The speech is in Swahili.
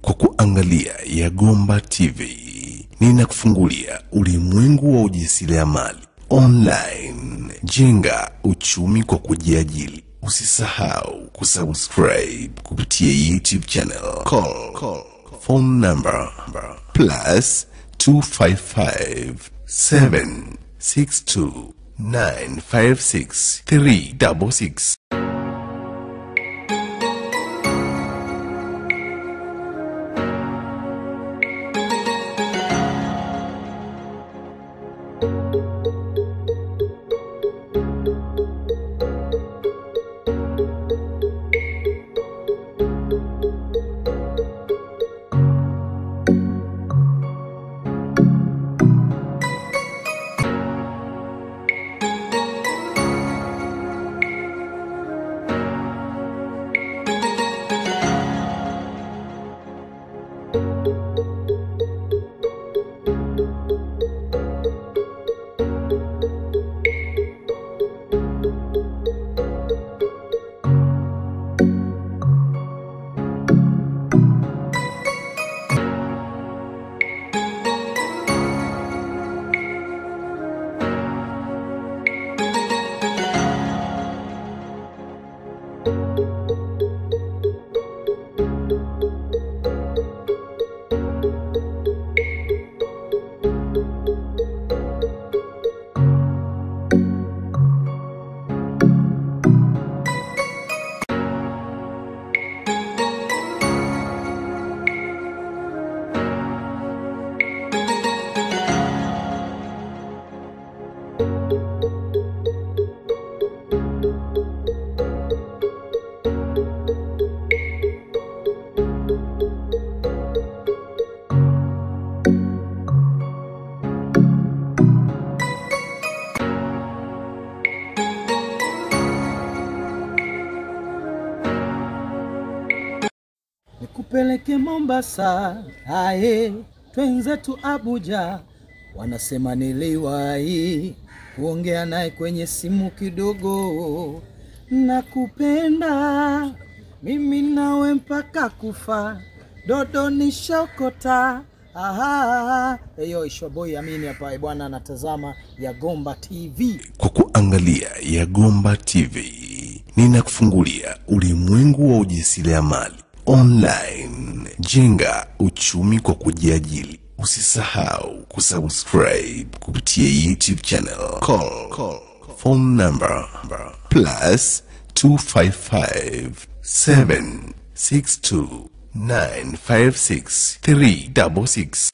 kwa kuangalia Yagomba TV. Ninakufungulia ulimwengu wa ujasiriamali online. Jenga uchumi kwa kujiajili. Usisahau kusubscribe kupitia YouTube channel. Call, call phone number plus 255 762 956 366. Nikupeleke Mombasa, aye, twenze tu Abuja. Wanasema niliwahi kuongea naye kwenye simu kidogo. Nakupenda mimi nawe mpaka kufa, dodo ni shokota. Aha, eyo Ishwaboy Amini hapa bwana, anatazama Yagomba TV. kwa kuangalia Yagomba TV. Ninakufungulia ulimwengu wa ujasiriamali online. Jenga uchumi kwa kujiajili. Usisahau kusubscribe kupitia YouTube channel. Call, call phone number plus 255 762 956 366.